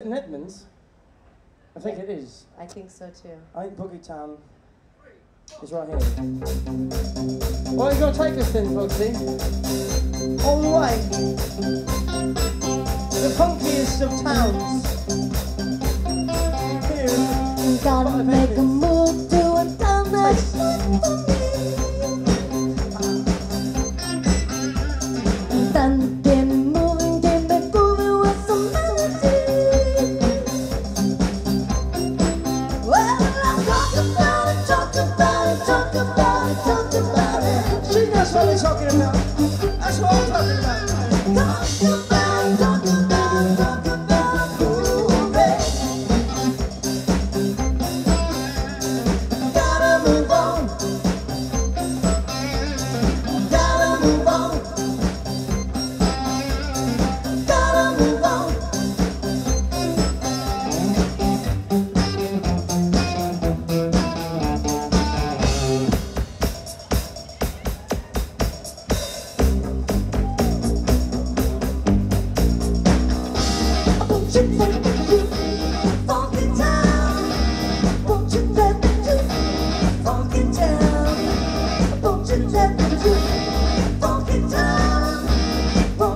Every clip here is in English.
in Edmonds? I think it is. I think so too. I think Boogie Town is right here. Well, you going to take us then, Bugsy? Eh? All the way. The funkiest of towns. Here. Gotta make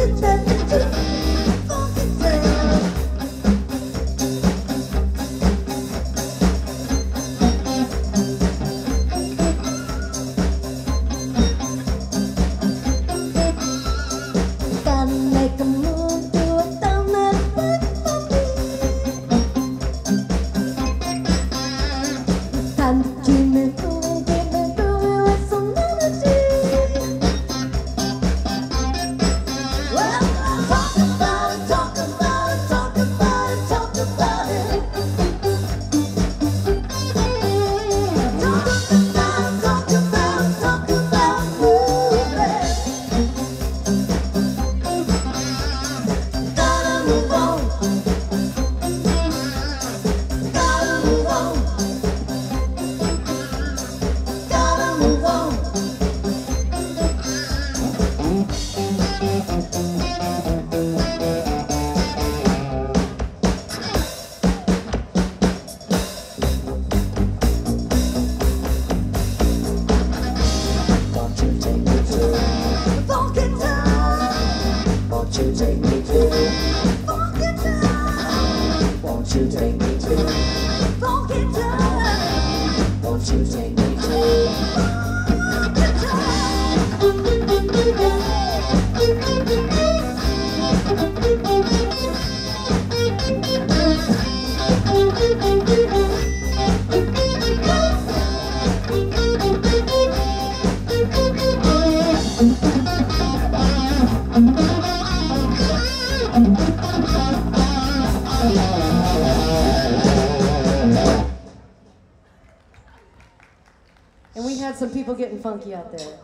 to tell Won't you take me to Funky Town? Won't you take me to And we had some people getting funky out there.